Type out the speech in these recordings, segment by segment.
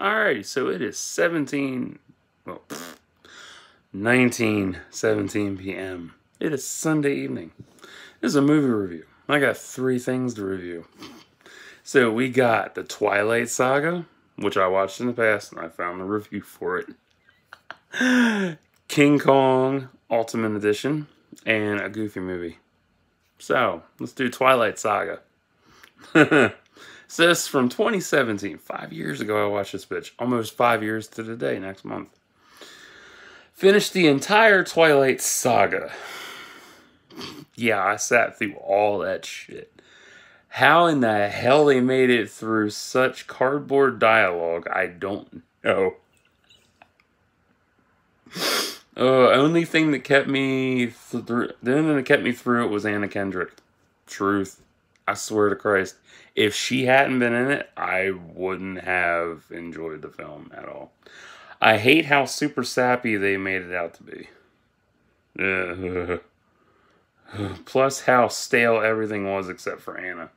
Alrighty, so it is 17, well, 19, 17 p.m. It is Sunday evening. This is a movie review. I got three things to review. So we got the Twilight Saga, which I watched in the past, and I found the review for it. King Kong Ultimate Edition, and a Goofy movie. So, let's do Twilight Saga. so this from 2017. Five years ago I watched this bitch. Almost five years to the day next month. Finished the entire Twilight Saga. Yeah, I sat through all that shit. How in the hell they made it through such cardboard dialogue, I don't know. Uh, only thing that kept me through, the only thing that kept me through it was Anna Kendrick. Truth. I swear to Christ. If she hadn't been in it, I wouldn't have enjoyed the film at all. I hate how super sappy they made it out to be. Plus, how stale everything was except for Anna.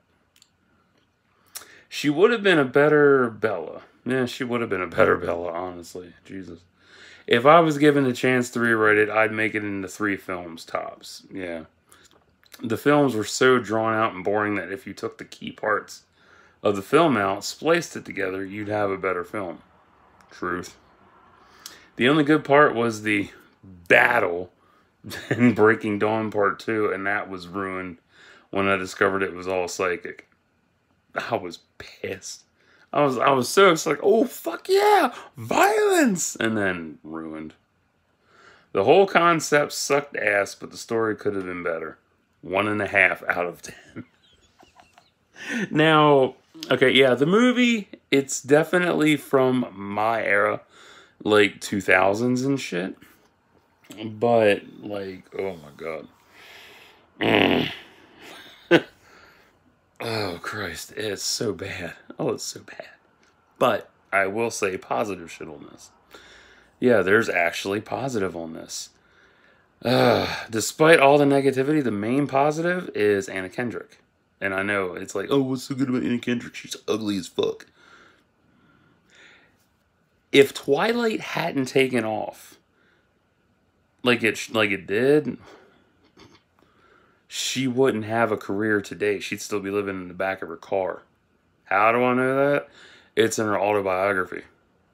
She would have been a better Bella. Yeah, she would have been a better Bella, honestly. Jesus. If I was given the chance to rewrite it, I'd make it into three films tops. Yeah. The films were so drawn out and boring that if you took the key parts of the film out, spliced it together, you'd have a better film. Truth. The only good part was the battle in Breaking Dawn Part 2, and that was ruined when I discovered it was all psychic. I was pissed. I was I was so it's like, oh fuck yeah, violence, and then ruined. The whole concept sucked ass, but the story could have been better. One and a half out of ten. now, okay, yeah, the movie it's definitely from my era, like two thousands and shit. But like, oh my god. Mm. Oh, Christ. It's so bad. Oh, it's so bad. But I will say positive shit on this. Yeah, there's actually positive on this. Uh, despite all the negativity, the main positive is Anna Kendrick. And I know it's like, oh, what's so good about Anna Kendrick? She's ugly as fuck. If Twilight hadn't taken off like it like it did, she wouldn't have a career today. She'd still be living in the back of her car. How do I know that? It's in her autobiography.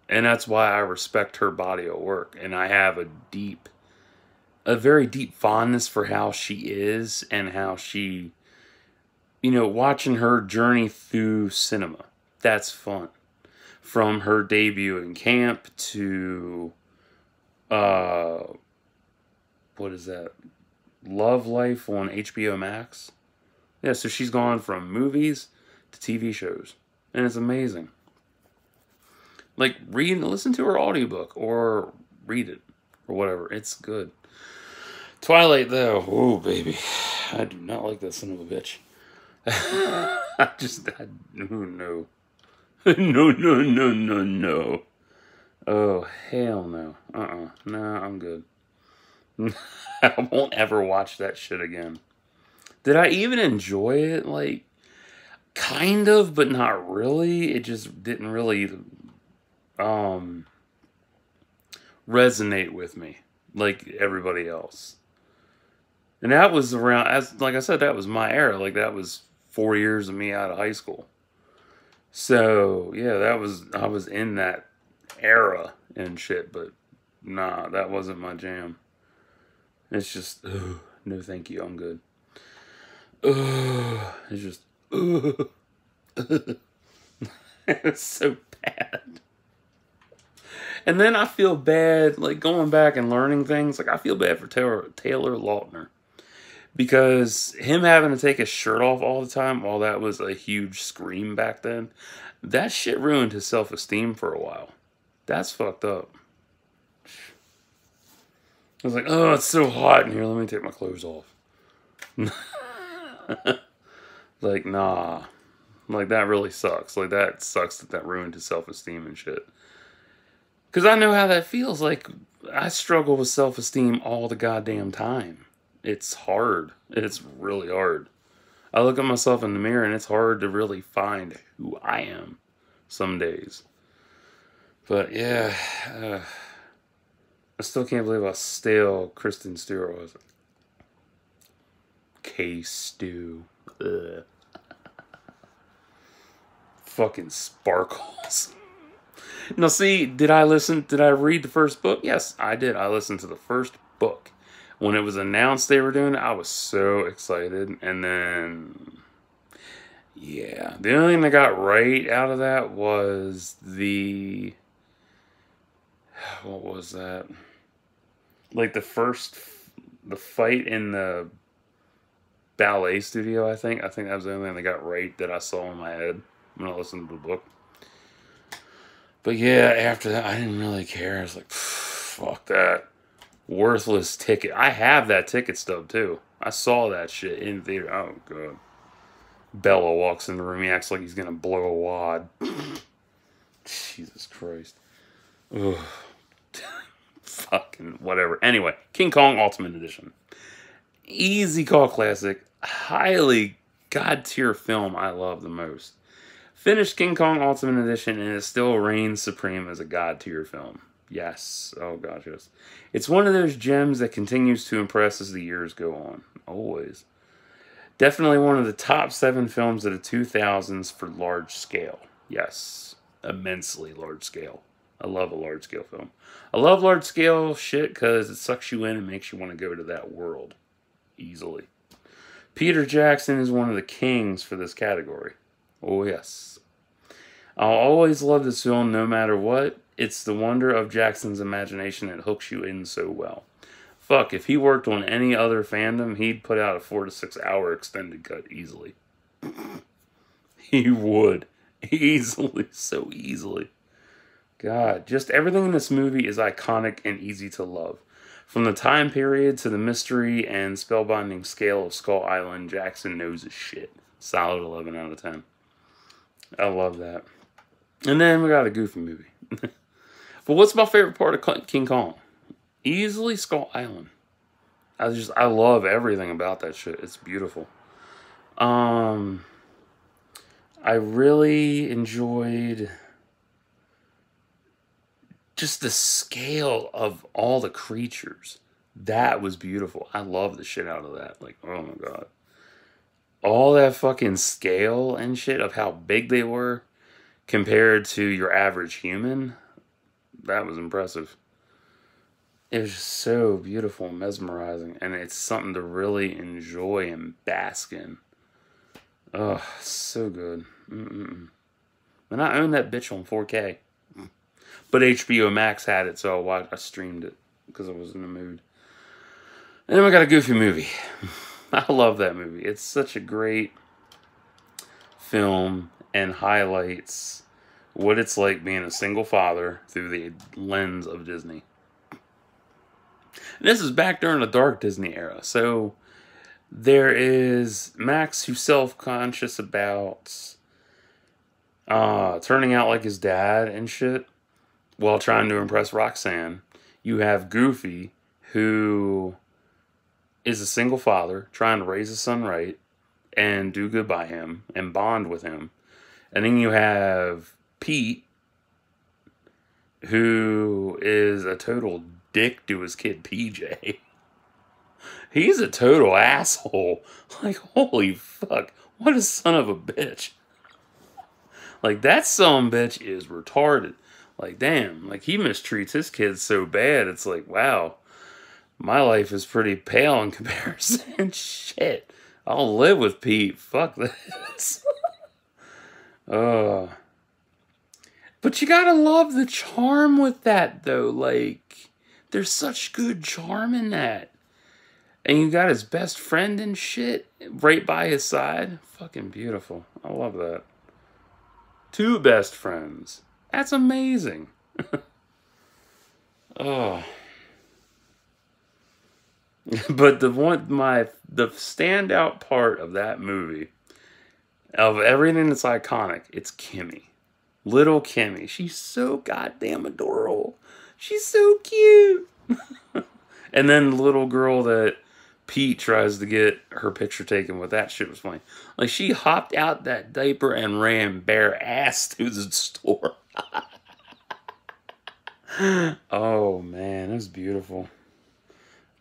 And that's why I respect her body of work. And I have a deep, a very deep fondness for how she is and how she, you know, watching her journey through cinema. That's fun. From her debut in camp to, uh, what is that? Love Life on HBO Max. Yeah, so she's gone from movies to TV shows. And it's amazing. Like, read, listen to her audiobook or read it or whatever. It's good. Twilight, though, oh, baby. I do not like that son of a bitch. I just, I, oh, no. no, no, no, no, no. Oh, hell no. Uh-uh. Nah, I'm good. I won't ever watch that shit again. Did I even enjoy it? Like, kind of, but not really. It just didn't really um resonate with me like everybody else. And that was around as like I said, that was my era. Like that was four years of me out of high school. So yeah, that was I was in that era and shit, but nah, that wasn't my jam. It's just, ugh, no thank you, I'm good. Ugh, it's just, ugh. it's so bad. And then I feel bad, like going back and learning things. Like I feel bad for Taylor, Taylor Lautner because him having to take his shirt off all the time, while that was a huge scream back then, that shit ruined his self esteem for a while. That's fucked up. I was like, oh, it's so hot in here. Let me take my clothes off. like, nah. Like, that really sucks. Like, that sucks that that ruined his self esteem and shit. Because I know how that feels. Like, I struggle with self esteem all the goddamn time. It's hard. It's really hard. I look at myself in the mirror and it's hard to really find who I am some days. But yeah, uh, I still can't believe how stale Kristen Stewart was. K Stew. Fucking sparkles. Now, see, did I listen? Did I read the first book? Yes, I did. I listened to the first book. When it was announced they were doing it, I was so excited. And then, yeah, the only thing that got right out of that was the. What was that? Like the first. The fight in the ballet studio, I think. I think that was the only thing that got right that I saw in my head when I listened to the book. But yeah, after that, I didn't really care. I was like, fuck that. Worthless ticket. I have that ticket stub too. I saw that shit in theater. Oh, God. Bella walks in the room. He acts like he's to blow a wad. Jesus Christ. Ugh. Fucking whatever. Anyway, King Kong Ultimate Edition. Easy call classic. Highly god tier film I love the most. Finished King Kong Ultimate Edition and it still reigns supreme as a god tier film. Yes. Oh gosh, yes. It's one of those gems that continues to impress as the years go on. Always. Definitely one of the top seven films of the 2000s for large scale. Yes. Immensely large scale. I love a large scale film. I love large scale shit because it sucks you in and makes you want to go to that world easily. Peter Jackson is one of the kings for this category. Oh, yes. I'll always love this film no matter what. It's the wonder of Jackson's imagination that hooks you in so well. Fuck, if he worked on any other fandom, he'd put out a four to six hour extended cut easily. he would. Easily, so easily. God, just everything in this movie is iconic and easy to love. From the time period to the mystery and spellbinding scale of Skull Island, Jackson knows his shit. Solid 11 out of 10. I love that. And then we got a goofy movie. but what's my favorite part of King Kong? Easily Skull Island. I just I love everything about that shit. It's beautiful. Um I really enjoyed just the scale of all the creatures. That was beautiful. I love the shit out of that. Like, oh my god all that fucking scale and shit of how big they were compared to your average human, that was impressive. It was just so beautiful mesmerizing, and it's something to really enjoy and bask in. Oh, so good. Mm-mm. And I own that bitch on 4K. But HBO Max had it, so I, watched, I streamed it because I was in the mood. And then we got a goofy movie. I love that movie. It's such a great film and highlights what it's like being a single father through the lens of Disney. And this is back during the dark Disney era. So there is Max who's self-conscious about uh, turning out like his dad and shit while trying to impress Roxanne. You have Goofy who is a single father trying to raise his son right and do good by him and bond with him. And then you have Pete, who is a total dick to his kid PJ. He's a total asshole. Like, holy fuck. What a son of a bitch. Like, that son bitch is retarded. Like, damn. Like, he mistreats his kids so bad. It's like, wow my life is pretty pale in comparison. Shit. I'll live with Pete. Fuck this. oh. But you gotta love the charm with that, though. Like, there's such good charm in that. And you got his best friend and shit right by his side. Fucking beautiful. I love that. Two best friends. That's amazing. oh. but the one my the standout part of that movie of everything that's iconic, it's Kimmy. Little Kimmy. She's so goddamn adorable. She's so cute. and then the little girl that Pete tries to get her picture taken with that shit was funny. Like she hopped out that diaper and ran bare ass to the store. oh man, that's beautiful.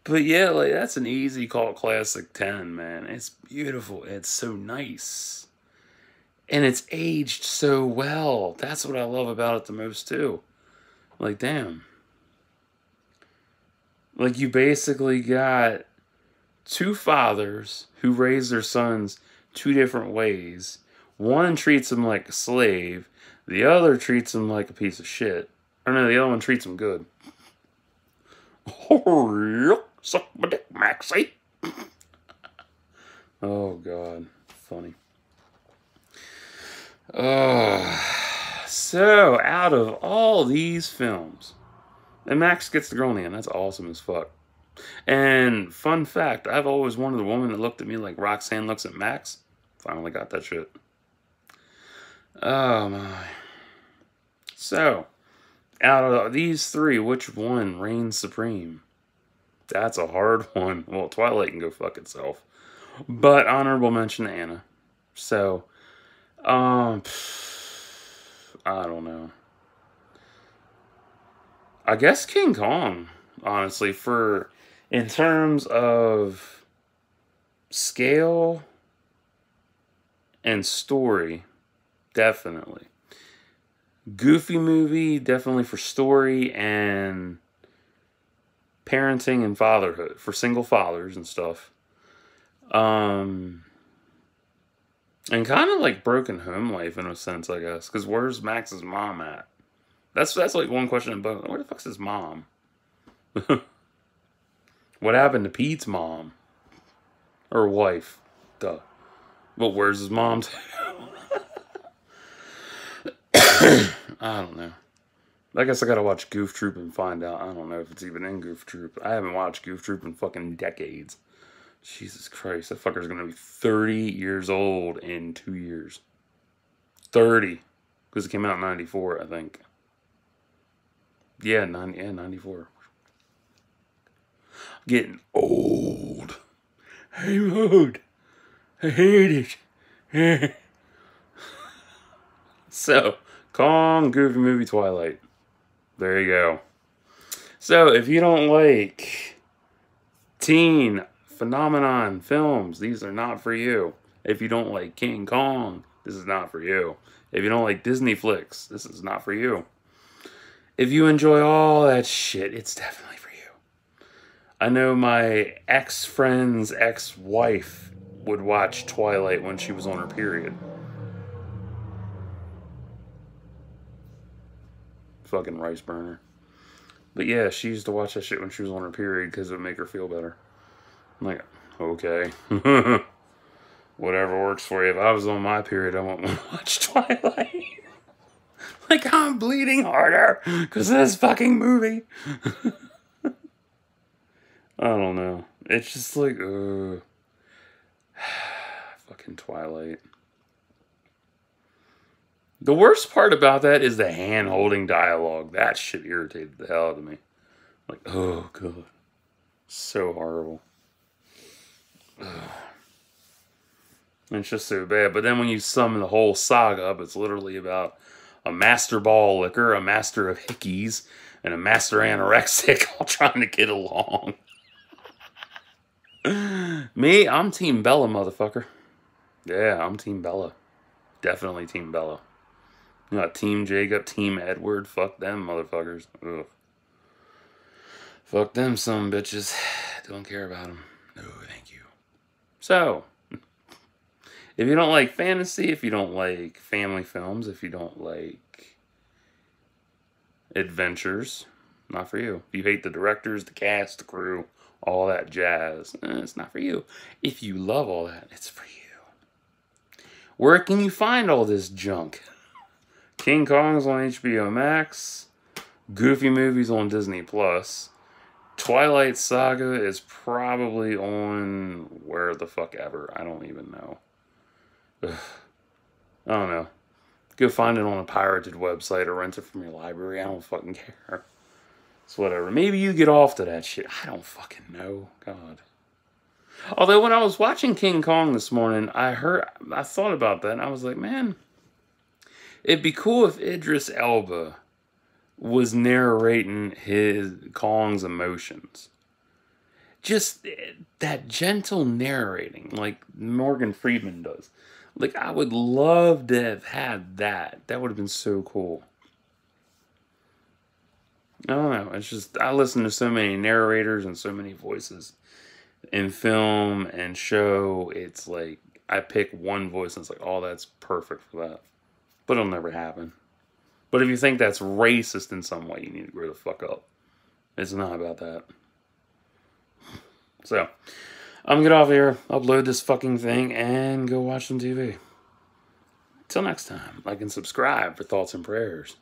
But yeah, like that's an easy call classic 10, man. It's beautiful. It's so nice. And it's aged so well. That's what I love about it the most too. Like damn. Like you basically got two fathers who raise their sons two different ways. One treats them like a slave, the other treats him like a piece of shit. Or no, the other one treats him good. Oh, suck my dick, Maxie. oh, God. Funny. Uh, so, out of all these films, and Max gets the girl in the end. That's awesome as fuck. And fun fact, I've always wanted a woman that looked at me like Roxanne looks at Max. Finally got that shit. Oh my. So, out of these three, which one reigns supreme? That's a hard one. Well, Twilight can go fuck itself. But honorable mention to Anna. So, um, I don't know. I guess King Kong, honestly, for in terms of scale and story, definitely. Goofy movie, definitely for story and parenting and fatherhood for single fathers and stuff. Um, and kind of like broken home life in a sense, I guess. Because where's Max's mom at? That's that's like one question about where the fuck's his mom? what happened to Pete's mom or wife? Duh. But where's his mom? I don't know. I guess I gotta watch Goof Troop and find out. I don't know if it's even in Goof Troop. I haven't watched Goof Troop in fucking decades. Jesus Christ, that fucker's gonna be 30 years old in two years. 30. Because it came out in 94, I think. Yeah, 90, yeah, 94. Getting old. I'm old. I hate it. so, Kong, Goofy Movie, Twilight. There you go. So, if you don't like teen phenomenon films, these are not for you. If you don't like King Kong, this is not for you. If you don't like Disney flicks, this is not for you. If you enjoy all that shit, it's definitely for you. I know my ex friend's ex wife would watch Twilight when she was on her period. Fucking rice burner. But yeah, she used to watch that shit when she was on her period because it would make her feel better. I'm like, okay. Whatever works for you. If I was on my period, I wouldn't want to watch Twilight. like, I'm bleeding harder because of this fucking movie. I don't know. It's just like, uh, fucking Twilight. The worst part about that is the hand holding dialogue. That shit irritated the hell out of me. Like, oh, God. So horrible. It's just so bad. But then when you sum the whole saga up, it's literally about a master ball licker, a master of hickeys, and a master anorexic all trying to get along. Me, I'm Team Bella, motherfucker. Yeah, I'm Team Bella. Definitely Team Bella. You got Team Jacob, Team Edward. Fuck them motherfuckers. Ugh. Fuck them some bitches. Don't care about them. No. So, if you don't like fantasy, if you don't like family films, if you don't like adventures, not for you. If you hate the directors, the cast, the crew, all that jazz, eh, it's not for you. If you love all that, it's for you. Where can you find all this junk? King Kong's on HBO Max. Goofy Movies on Disney Plus. Twilight Saga is probably on where the fuck ever. I don't even know. Ugh. I don't know. Go find it on a pirated website or rent it from your library. I don't fucking care. It's whatever. Maybe you get off to that shit. I don't fucking know. God. Although when I was watching King Kong this morning, I heard, I thought about that, and I was like, man, It'd be cool if Idris Elba was narrating his Kong's emotions. Just eh, that gentle narrating, like Morgan Freeman does. Like I would love to have had that. That would have been so cool. I don't know. It's just I listen to so many narrators and so many voices in film and show. It's like I pick one voice and it's like, oh, that's perfect for that. But it'll never happen. But if you think that's racist in some way, you need to grow the fuck up. It's not about that. So, I'm gonna get off here, upload this fucking thing, and go watch some TV. Till next time, like and subscribe for thoughts and prayers.